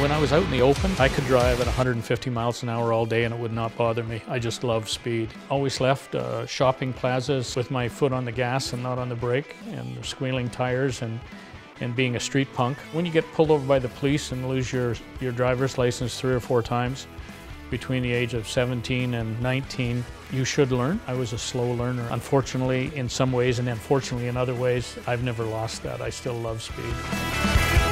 When I was out in the open, I could drive at 150 miles an hour all day and it would not bother me. I just love speed. Always left uh, shopping plazas with my foot on the gas and not on the brake and squealing tires and and being a street punk. When you get pulled over by the police and lose your, your driver's license three or four times between the age of 17 and 19, you should learn. I was a slow learner. Unfortunately, in some ways, and unfortunately in other ways, I've never lost that. I still love speed.